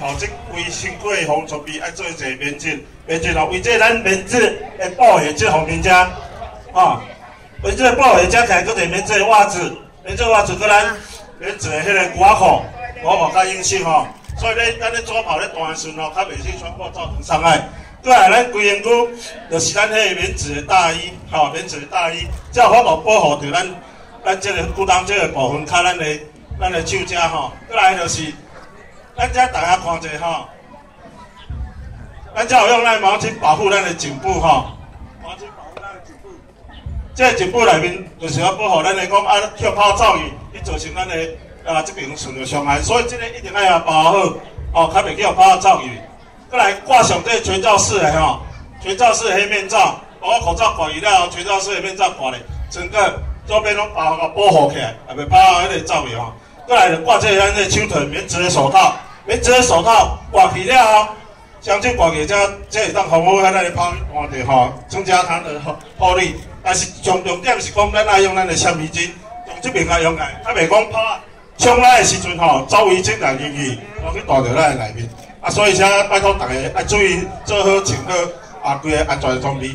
吼，即规辛苦的防装备爱做一个免质，免质吼，为这咱免质的保险这方面遮，吼，为这保险遮起来，搁一免质的袜子，免质袜子搁咱免质的迄个外裤，外裤较硬性吼，所以咧，咱咧做跑咧单顺吼，较袂去全部造成伤害。对啊，咱规身躯就是咱迄个棉质的大衣，吼，棉质的大衣，才有法度保护着咱咱这个骨裆这个部分，较咱的咱的手遮吼。再来就是，咱遮大家看者吼，咱遮有用咱毛巾保护咱的颈部吼，毛巾保护咱的颈部。这颈部内面就是要保护咱的讲啊，跳泡噪雨，去造成咱的啊这边受到伤害，所以这个一定要保护好，哦，较袂去有泡噪雨。过来挂上这全罩式的吼，全罩式黑面罩，把我口罩挂一了，全罩式的面罩挂咧，整个周边拢把个保护起来，也袂怕迄个噪味吼。过来挂这咱这手套棉质的手套，棉质的手套挂起了后，相机挂起这这会当防护咱的泡换的吼，增加它的护力。但是重重点是讲咱爱用咱的橡皮筋，用这边来用来，啊袂讲拍冲来的时阵吼，周围进来进去，我去带着咱的内面。啊，所以请拜托大家要注意做好穿好啊，规个安全装备。